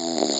Mm-hmm.